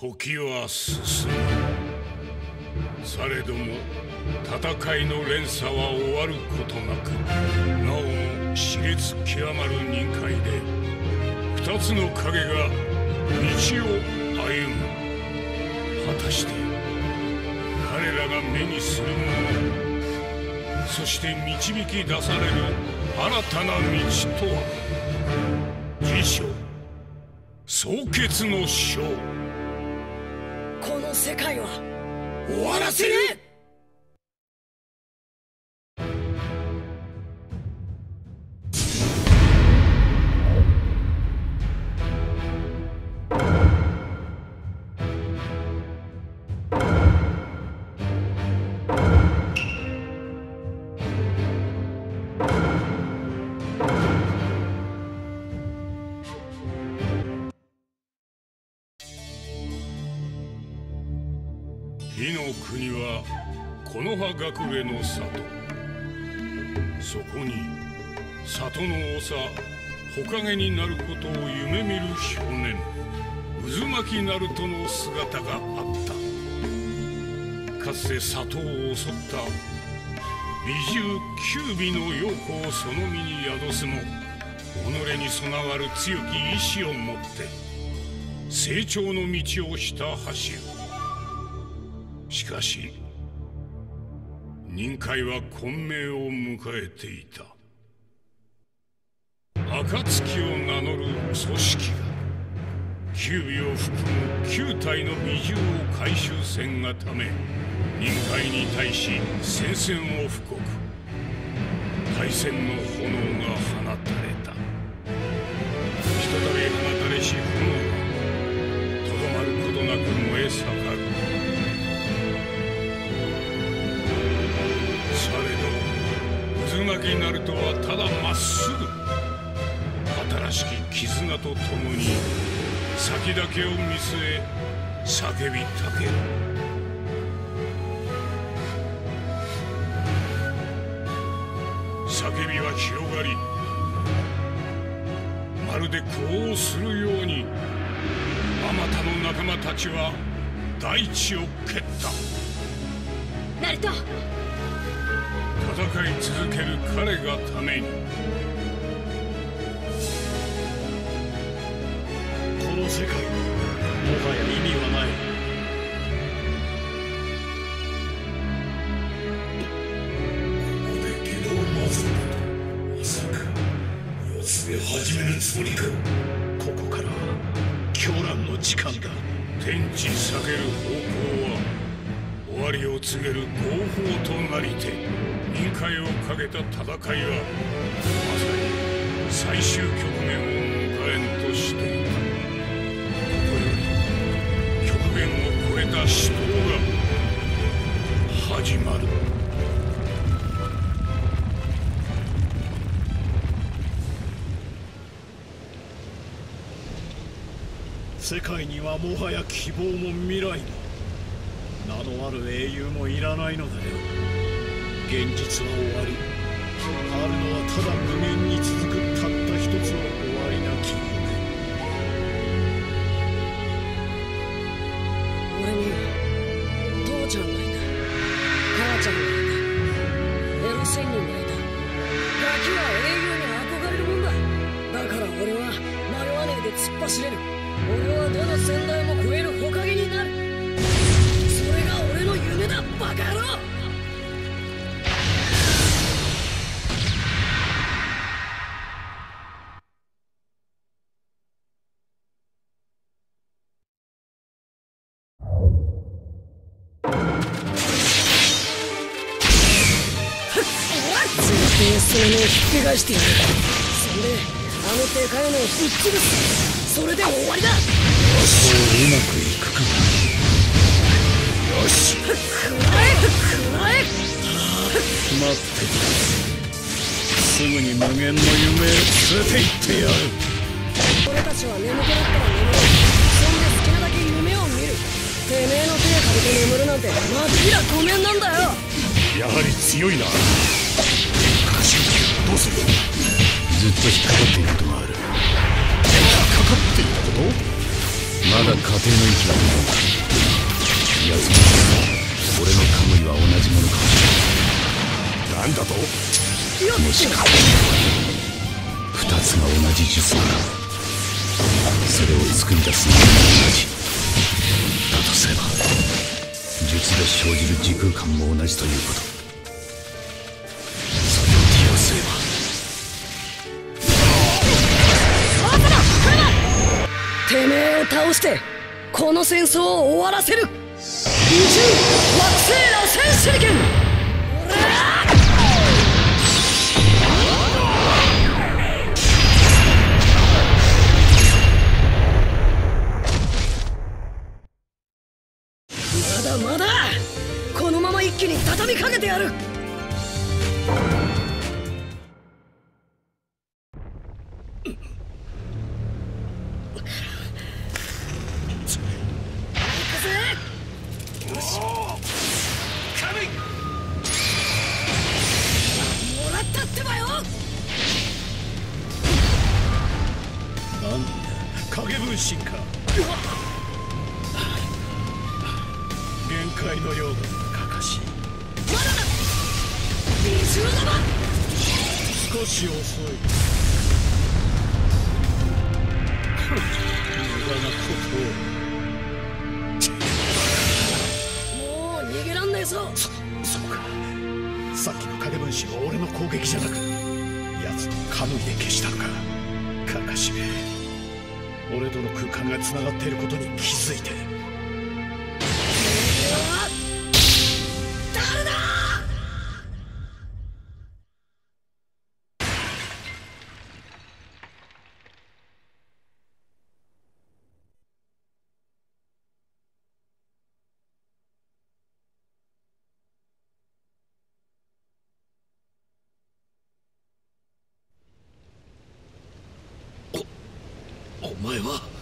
時は進むされども戦いの連鎖は終わることなくなおも熾烈極まる任界で二つの影が道を歩む。果たして彼らが目にするものそして導き出される新たな道とは。辞書。総決の章の世界は終わらせる。の国は木の葉隠れの里。そこに里の長火影になることを夢見る少年渦巻きナルトの姿があった。かつて里を襲った美獣九尾の陽子をその身に宿すも己に備わる強き意志を持って成長の道をひた走るしかし任界は混迷を迎えていた。暁を名乗る組織が九尾を含む9体の美獣を回収せんがため任界に対し宣戦を布告。大戦の炎が放たれた。ひとたび放たれしれど渦巻きナルトはただまっすぐ新しき絆とともに先だけを見据え叫びたける叫びは広がりまるで呼応するようにあまたの仲間たちは大地を蹴ったナルト戦い続ける彼がために。この世界にもはや意味はない。ここで下道をのだとまさか四つで始めるつもりか。ここから狂乱の時間だ。天地下げる方向わりを告げる合法となりて任界をかけた戦いはまさに最終局面を迎えんとしていた。ここより極限を超えた死闘が始まる。世界にはもはや希望も未来も。名のある英雄もいらないのだよ。現実は終わり。あるのはただ無限に続くたった一つの終わりなき夢俺には父ちゃんがいた。母ちゃんがいた。エロ仙人がいた。ガキは英雄に憧れるもんだ。だから俺は迷わねえで突っ走れる。俺はどの先代絶対その目をひっぺがしてやる。そんであのでかいのをぶっ潰すそれで終わりだ。そううまくいくかよし食らえ食らえ待ってすぐに無限の夢へ連れて行ってやる。俺たちは眠気だったら眠ろうそんで好きなだけ夢を見る。てめえの手借りて眠るなんてまっぴらごめんなんだよ。やはり強いなどうするずっと引っかかっていることがある。引っかかっていたことまだ家庭の息が出ない奴も俺のカムイは同じものかもしれない。なんだと？もしか二つが同じ術ならそれを作り出すのも同じ。だとすれば術で生じる時空間も同じということ。てめえを倒してこの戦争を終わらせる。宇宙惑星螺旋手裏剣まだまだこのまま一気に畳みかけてやる。影分身か限界のようだ。カカシまだだ水の玉少し遅い。無駄なことを。もう逃げらんねえぞ。そそうか。さっきの影分身は俺の攻撃じゃなく奴のカムイで消したのか。カカシめ俺との空間がつながっていることに気づいて。前は